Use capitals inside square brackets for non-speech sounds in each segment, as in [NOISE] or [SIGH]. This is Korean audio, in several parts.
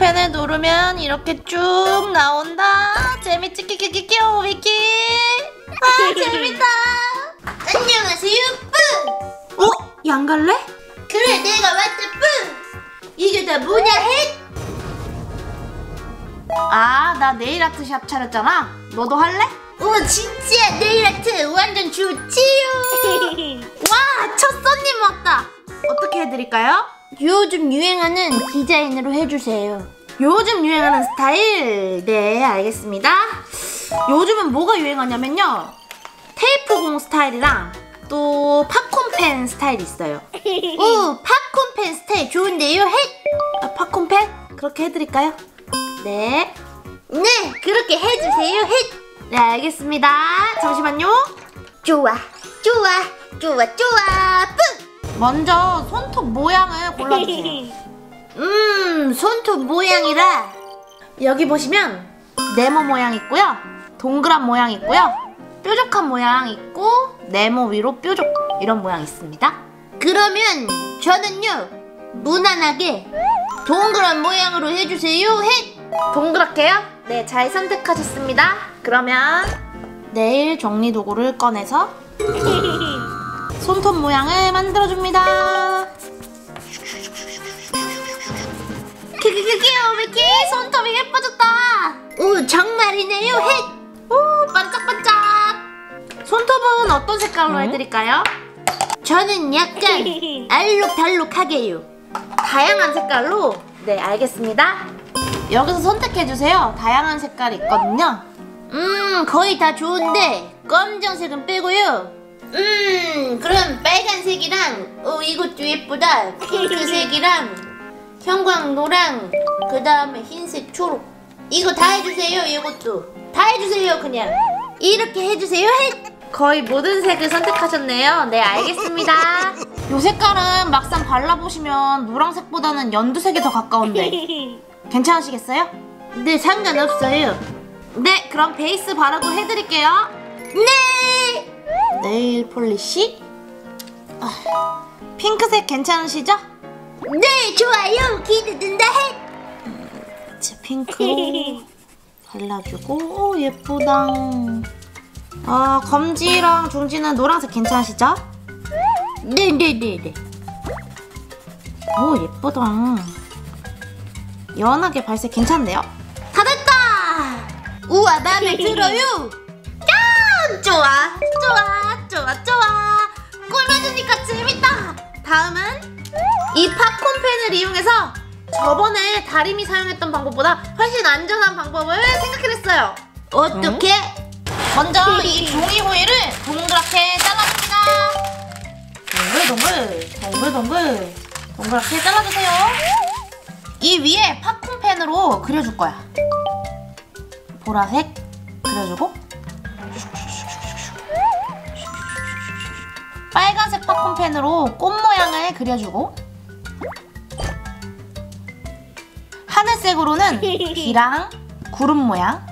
팝콘펜을 누르면 이렇게 쭉 나온다. 재밌지 끼끼끼끼 위키. 아 재밌다. 안녕하세요, 뿌! 어? 양 갈래? 그래, 내가 왔다, 뿌! 이게 다 뭐냐, 헷? 아나 네일 아트 샵 차렸잖아. 너도 할래? 오, 진짜 네일 아트 완전 좋지요! [LAUGHS] 와, 첫 손님 왔다. 어떻게 해드릴까요? 요즘 유행하는 디자인으로 해주세요. 요즘 유행하는 스타일. 네, 알겠습니다. 요즘은 뭐가 유행하냐면요. 테이프 공 스타일이랑 또 팝콘펜 스타일이 있어요. [LAUGHS] 오, 팝콘펜 스타일 좋은데요, 헷? 아, 팝콘펜? 그렇게 해드릴까요? 네. 네, 그렇게 해주세요, 헷! 네, 알겠습니다. 잠시만요. 좋아, 좋아, 좋아, 좋아, 뿌! 먼저 손톱 모양을 골라주세요. [LAUGHS] 음, 손톱 모양이라. 여기 보시면 네모 모양 있고요. 동그란 모양 있고요. 뾰족한 모양 있고 네모 위로 뾰족 이런 모양 있습니다. 그러면 저는요, 무난하게 동그란 모양으로 해주세요, 헷! 동그랗게요? 네, 잘 선택하셨습니다. 그러면 네일 정리 도구를 꺼내서 손톱 모양을 만들어줍니다. 키키키키요, 미키! 손톱이 예뻐졌다. 오, 정말이네요, 헷! 오, 반짝반짝. 손톱은 어떤 색깔로 해드릴까요? 저는 약간 [LAUGHS] 알록달록하게요. 다양한 색깔로? 네, 알겠습니다. 여기서 선택해주세요. 다양한 색깔이 있거든요. 음, 거의 다 좋은데 검정색은 빼고요. 음, 그럼 빨간색이랑 어 이것도 예쁘다. 핑크색이랑 [LAUGHS] 형광노랑 그 다음에 흰색, 초록. 이거 다 해주세요. 이것도 다 해주세요. 그냥 이렇게 해주세요. 해. 거의 모든 색을 선택하셨네요. 네, 알겠습니다. [LAUGHS] 이 색깔은 막상 발라보시면 노란색보다는 연두색이 더 가까운데 [LAUGHS] 괜찮으시겠어요? 네, 상관없어요. 네, 그럼 베이스 바르고 해드릴게요. 네. nail polish. 아, 핑크색 괜찮으시죠? 네, 좋아요. 기대된다. 해. 자, 핑크 발라주고 오, 예쁘다. 아, 검지랑 중지는 노란색 괜찮으시죠? 네, 네, 네, 네. 오, 예쁘다. 연하게 발색 괜찮네요. 다 됐다. 우와, 마음에 들어요. [LAUGHS] 야, 좋아, 좋아, 좋아, 좋아. 꾸며주니까 재밌다. 다음은 이 팝콘 펜을 이용해서 저번에 다림이 사용했던 방법보다 훨씬 안전한 방법을 생각해냈어요. 어떻게? 먼저 이 [LAUGHS] 종이 호일을 동그랗게 잘라줍니다. 동글동글, 동글동글, 동그랗게 잘라주세요. 이 위에 팝콘 펜으로 그려줄 거야. 보라색 그려주고 빨간색 팝콘펜으로 꽃 모양을 그려주고 하늘색으로는 [LAUGHS] 비랑 구름 모양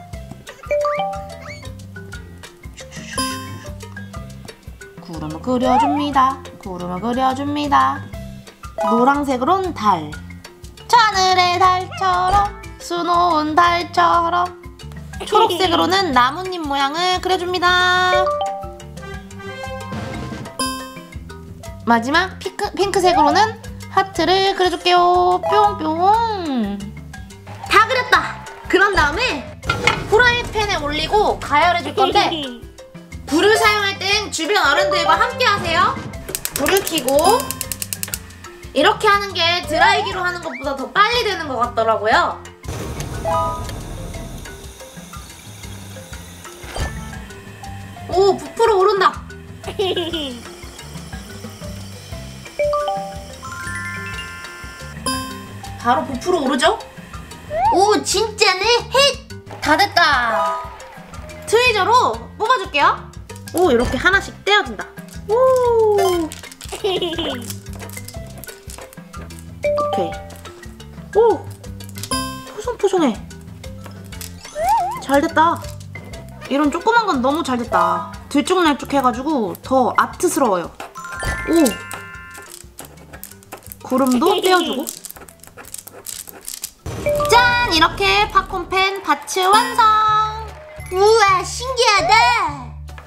구름을 그려줍니다. 구름을 그려줍니다. 노란색으로는 달. 하늘의 달처럼 수놓은 달처럼 초록색으로는 나뭇잎 모양을 그려줍니다. 마지막 핑크, 핑크색으로는 하트를 그려줄게요. 뿅뿅. 다 그렸다. 그런 다음에 프라이팬에 올리고 가열해줄 건데 불을 사용할 땐 주변 어른들과 함께 하세요. 불을 켜고 이렇게 하는 게 드라이기로 하는 것보다 더 빨리 되는 것 같더라고요. 오, 부풀어 오른다. [LAUGHS] 바로 부풀어 오르죠? 오, 진짜네. 헷. 다 됐다. 트위저로 뽑아줄게요. 오, 이렇게 하나씩 떼어준다. 오. 오케이. 오! 포송포송해. 잘 됐다. 이런 조그만 건 너무 잘 됐다. 들쭉날쭉 해가지고 더 아트스러워요. 오! 구름도 떼어주고. 짠! 이렇게 팝콘펜 바츠 완성! 우와 신기하다.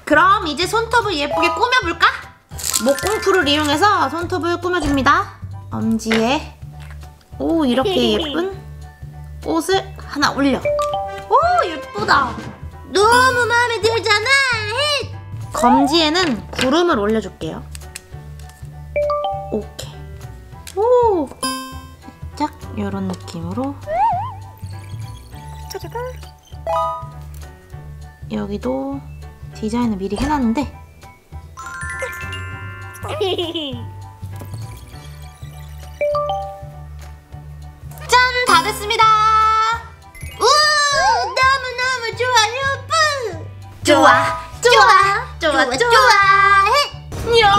그럼 이제 손톱을 예쁘게 꾸며볼까? 목공풀을 이용해서 손톱을 꾸며줍니다. 엄지에 오 이렇게 [LAUGHS] 예쁜 꽃을 하나 올려. 오 예쁘다. 너무 마음에 들잖아. 헷. 검지에는 구름을 올려줄게요. 오케이. 오 살짝 이런 느낌으로 여기도 디자인을 미리 해놨는데 [LAUGHS] 짠! 다 됐습니다! 우 너무 너무 좋아 여보. 좋아, 좋아, 좋아, 좋아 좋아. 좋아. 헷. 야,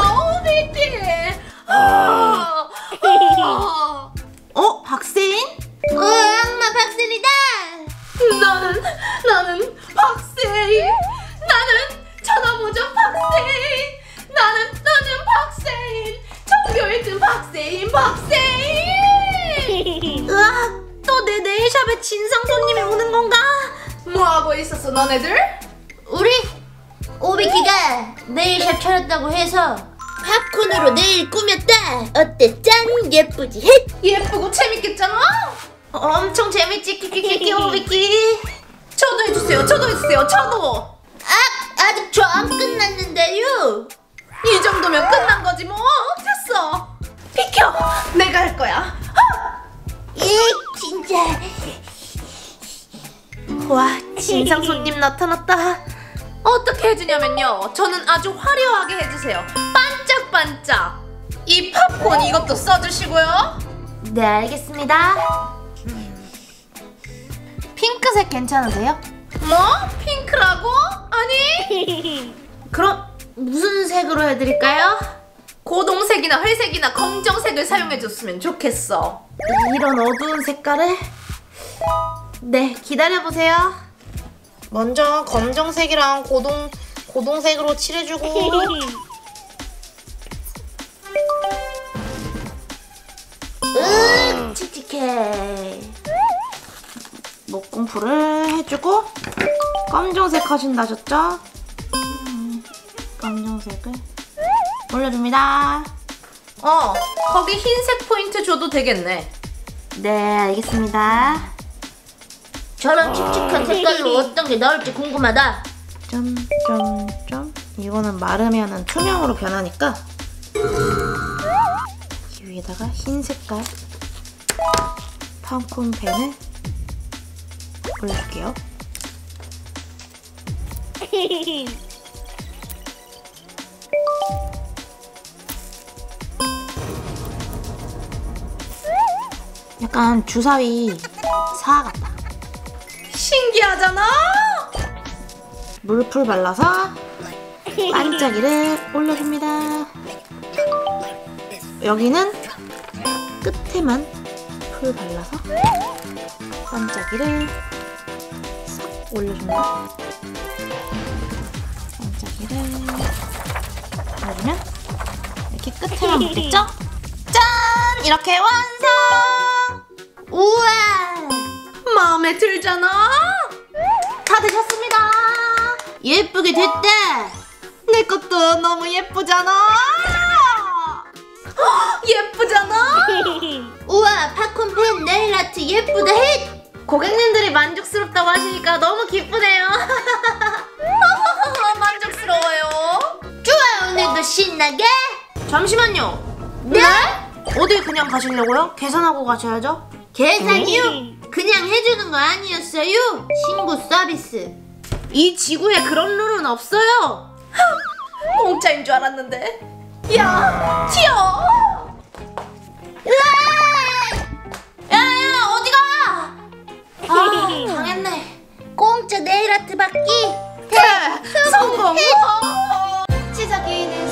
뭐하고 있었어, 너네들? 우리 오비키가 네일 샵 차렸다고 해서 팝콘으로 네일 꾸몄다. 어때 짠 예쁘지? 헷. 예쁘고 재밌겠잖아? 어, 엄청 재밌지, 키키키키, 오비키. 저도 해주세요, 저도 해주세요, 저도! 아 아직 저 안 끝났는데요. 이 정도면 끝난 거지 뭐 됐어 비켜 내가 할 거야 이 진짜. 와 진상 손님 나타났다 어떻게 해주냐면요 저는 아주 화려하게 해주세요 반짝반짝 이 팝콘 이것도 써주시고요 네 알겠습니다 핑크색 괜찮으세요? 뭐? 핑크라고? 아니 [LAUGHS] 그럼 무슨 색으로 해드릴까요? 고동색이나 회색이나 검정색을 사용해줬으면 좋겠어. 이런 어두운 색깔을? 네, 기다려보세요. 먼저 검정색이랑 고동, 고동색으로 칠해주고 [LAUGHS] 으 칙칙해. 목공풀을 해주고 검정색 하신다 하셨죠? 음, 검정색을 올려줍니다. 어, 거기 흰색 포인트 줘도 되겠네. 네, 알겠습니다. 저런 칙칙한 색깔로 어떤 게 나올지 궁금하다. 점, 점, 점. 이거는 마르면은 투명으로 변하니까 이 위에다가 흰 색깔 팝콘 펜을 올려줄게요. [LAUGHS] 약간 주사위 사 같다. 신기하잖아? 물풀 발라서 반짝이를 올려줍니다. 여기는 끝에만 풀 발라서 반짝이를 싹 올려줍니다. 반짝이를 올려주면 이렇게 끝에만 묻겠죠? 짠! 이렇게 완성! 우와. 마음에 들잖아? 다 되셨습니다. 예쁘게 됐다. 내 것도 너무 예쁘잖아. 헉, 예쁘잖아. [LAUGHS] 우와 팝콘 펜 네일 아트 예쁘다 헷. 고객님들이 만족스럽다고 하시니까 너무 기쁘네요. [LAUGHS] 만족스러워요. 좋아 오늘도 신나게. 잠시만요. 네? 어디 그냥 가시려고요? 계산하고 가셔야죠. 계산이요? 그냥 해주는 거 아니었어요? 신고 서비스. 이 지구에 그런 룰은 없어요. 공짜인 줄 알았는데. 야 튀어. 야야 어디가? 아 [LAUGHS] 당했네. 공짜 네일 아트 받기. 네, 성공! [LAUGHS] 시작이는